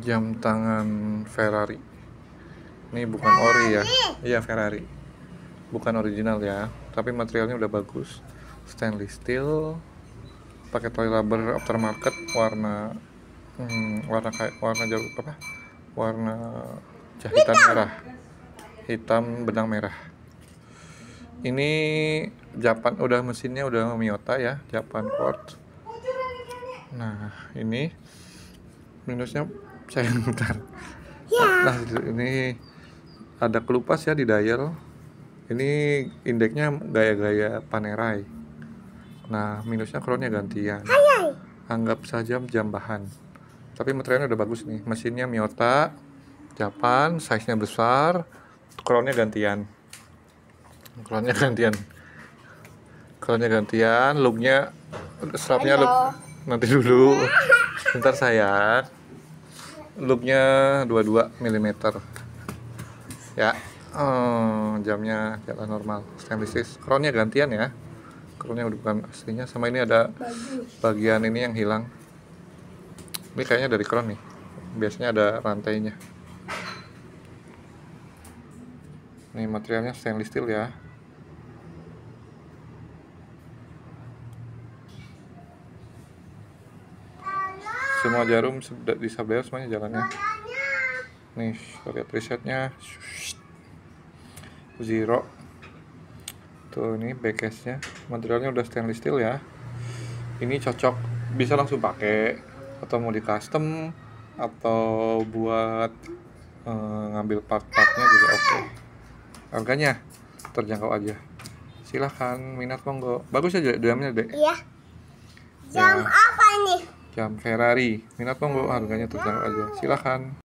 jam tangan Ferrari. Ini bukan ori ya? Iya Ferrari. Bukan original ya tapi materialnya udah bagus. Stainless steel pakai toy rubber aftermarket warna hmm, warna kayak warna jalur apa? Warna jahitan merah. Hitam benang merah. Ini Japan udah mesinnya udah Miyota ya Japan Quartz nah ini minusnya saya bentar nah ini ada kelupas ya di dial. Ini indeksnya gaya-gaya Panerai. Nah minusnya kronnya gantian. Anggap saja jam bahan. Tapi materialnya udah bagus nih. Mesinnya Miyota Japan size nya besar kronnya gantian. Kronnya gantian. Kronnya gantian looknya strapnya look nanti dulu. Bentar sayang. Loopnya 22 mm ya oh, jamnya jalan normal. Stainless. Steel crownnya gantian ya. Crownnya udah bukan aslinya. Sama ini ada bagian ini yang hilang. Ini kayaknya dari crown nih. Biasanya ada rantainya. Ini materialnya stainless steel ya semua jarum sudah disabel semuanya jalannya. Nih lihat resetnya zero. Tuh ini backcase nya materialnya udah stainless steel ya. Ini cocok. Bisa langsung pakai atau mau di custom atau buat uh, ngambil part-partnya juga oke. Okay. harganya terjangkau aja. Silahkan minat monggo. Bagus aja jamnya dek. Iya. Jam ya. apa nih jam Ferrari. Minat monggo harganya terjangkau aja silahkan